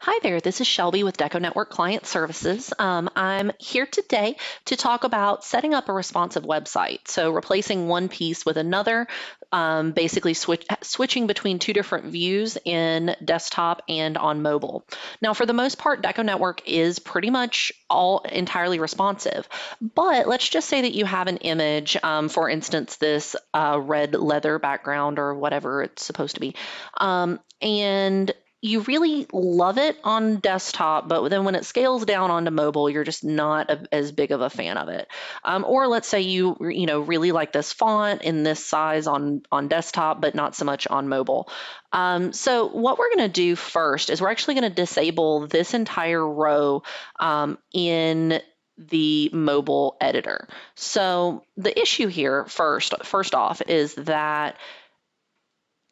Hi there, this is Shelby with Deco Network Client Services. Um, I'm here today to talk about setting up a responsive website. So replacing one piece with another, um, basically switch, switching between two different views in desktop and on mobile. Now, for the most part, Deco Network is pretty much all entirely responsive. But let's just say that you have an image, um, for instance, this uh, red leather background or whatever it's supposed to be. Um, and you really love it on desktop, but then when it scales down onto mobile, you're just not a, as big of a fan of it. Um, or let's say you you know really like this font in this size on on desktop, but not so much on mobile. Um, so what we're going to do first is we're actually going to disable this entire row um, in the mobile editor. So the issue here first first off is that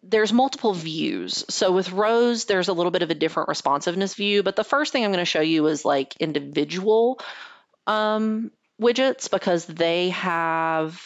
there's multiple views. So with rows, there's a little bit of a different responsiveness view, but the first thing I'm going to show you is like individual um, widgets because they have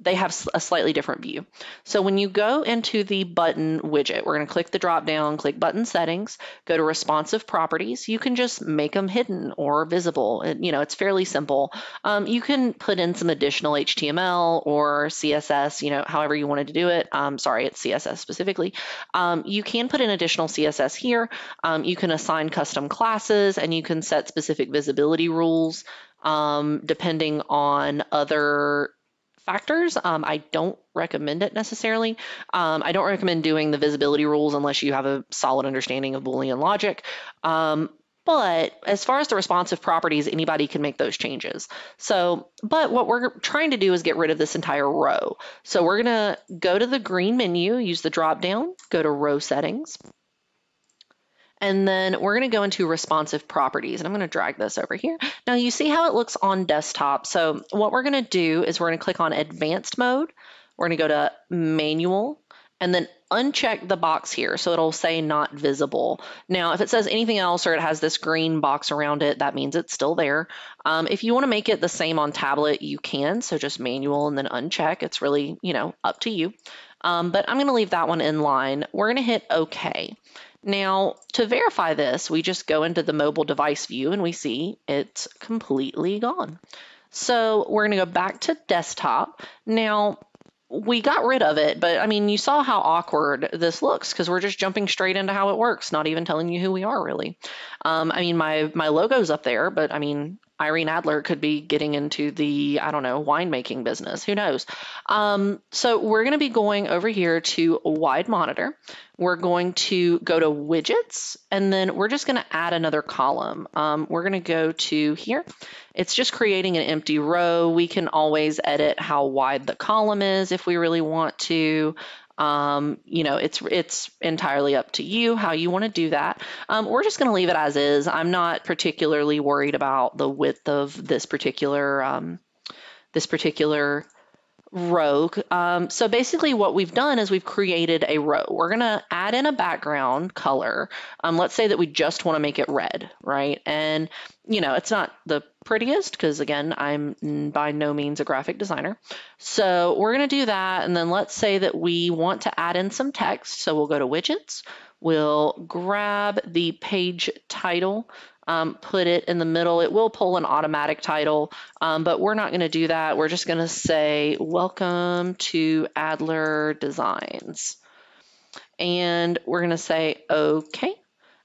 they have a slightly different view. So when you go into the button widget, we're going to click the drop down, click button settings, go to responsive properties. You can just make them hidden or visible. You know, it's fairly simple. Um, you can put in some additional HTML or CSS, you know, however you wanted to do it. Um, sorry, it's CSS specifically. Um, you can put in additional CSS here. Um, you can assign custom classes and you can set specific visibility rules um, depending on other factors. Um, I don't recommend it necessarily. Um, I don't recommend doing the visibility rules unless you have a solid understanding of Boolean logic. Um, but as far as the responsive properties, anybody can make those changes. So, but what we're trying to do is get rid of this entire row. So we're gonna go to the green menu, use the drop down, go to row settings, and then we're going to go into responsive properties and I'm going to drag this over here. Now you see how it looks on desktop. So what we're going to do is we're going to click on advanced mode. We're going to go to manual and then uncheck the box here so it'll say not visible. Now if it says anything else or it has this green box around it that means it's still there. Um, if you want to make it the same on tablet you can so just manual and then uncheck it's really you know up to you. Um, but I'm going to leave that one in line. We're going to hit OK. Now, to verify this, we just go into the mobile device view and we see it's completely gone. So we're going to go back to desktop. Now, we got rid of it, but I mean, you saw how awkward this looks because we're just jumping straight into how it works, not even telling you who we are really. Um, I mean, my my logo's up there, but I mean, Irene Adler could be getting into the I don't know winemaking business. Who knows? Um, so we're going to be going over here to wide monitor. We're going to go to widgets, and then we're just going to add another column. Um, we're going to go to here. It's just creating an empty row. We can always edit how wide the column is if we really want to. Um, you know, it's it's entirely up to you how you want to do that. Um, we're just going to leave it as is. I'm not particularly worried about the width of this particular um, this particular row. Um, so basically what we've done is we've created a row. We're going to add in a background color. Um, let's say that we just want to make it red, right? And, you know, it's not the prettiest because, again, I'm by no means a graphic designer. So we're going to do that. And then let's say that we want to add in some text. So we'll go to widgets. We'll grab the page title um, put it in the middle. It will pull an automatic title, um, but we're not going to do that. We're just going to say, welcome to Adler Designs. And we're going to say, okay.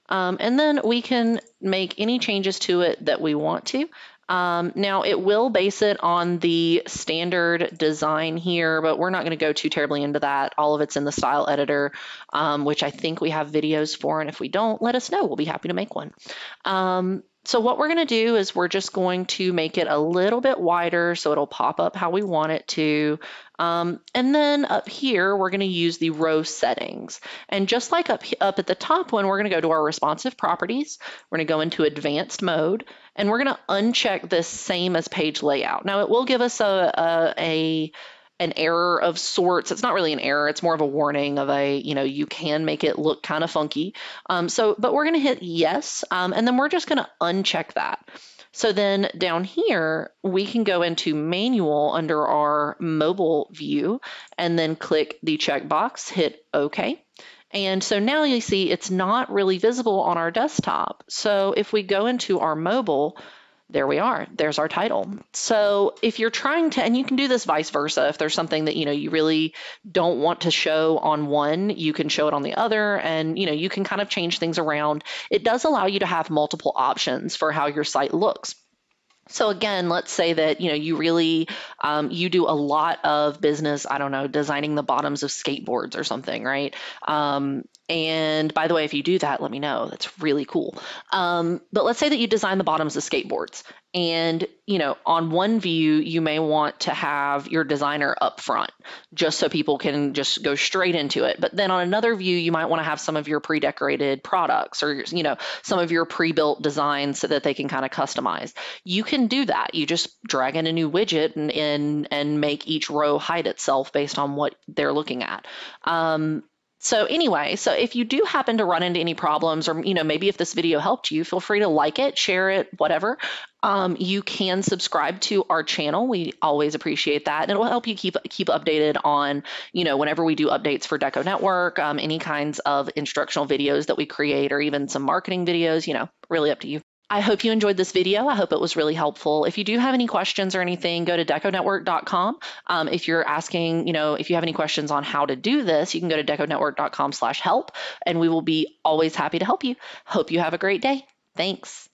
Um, and then we can make any changes to it that we want to. Um, now it will base it on the standard design here, but we're not going to go too terribly into that. All of it's in the style editor, um, which I think we have videos for. And if we don't, let us know. We'll be happy to make one. Um, so what we're going to do is we're just going to make it a little bit wider so it'll pop up how we want it to. Um, and then up here, we're going to use the row settings. And just like up, up at the top one, we're going to go to our responsive properties. We're going to go into advanced mode, and we're going to uncheck this same as page layout. Now, it will give us a, a, a an error of sorts. It's not really an error. It's more of a warning of a, you know, you can make it look kind of funky. Um, so, but we're going to hit yes, um, and then we're just going to uncheck that. So then down here, we can go into manual under our mobile view and then click the checkbox, hit OK. And so now you see it's not really visible on our desktop. So if we go into our mobile, there we are. There's our title. So if you're trying to, and you can do this vice versa, if there's something that you know you really don't want to show on one, you can show it on the other, and you know you can kind of change things around. It does allow you to have multiple options for how your site looks. So again, let's say that you know you really um, you do a lot of business. I don't know, designing the bottoms of skateboards or something, right? Um, and by the way, if you do that, let me know. That's really cool. Um, but let's say that you design the bottoms of skateboards, and you know, on one view, you may want to have your designer up front, just so people can just go straight into it. But then on another view, you might want to have some of your pre-decorated products, or you know, some of your pre-built designs, so that they can kind of customize. You can do that. You just drag in a new widget and and, and make each row hide itself based on what they're looking at. Um, so anyway, so if you do happen to run into any problems, or you know maybe if this video helped you, feel free to like it, share it, whatever. Um, you can subscribe to our channel. We always appreciate that, and it will help you keep keep updated on you know whenever we do updates for Deco Network, um, any kinds of instructional videos that we create, or even some marketing videos. You know, really up to you. I hope you enjoyed this video. I hope it was really helpful. If you do have any questions or anything, go to deconetwork.com. Um, if you're asking, you know, if you have any questions on how to do this, you can go to deconetwork.com slash help, and we will be always happy to help you. Hope you have a great day. Thanks.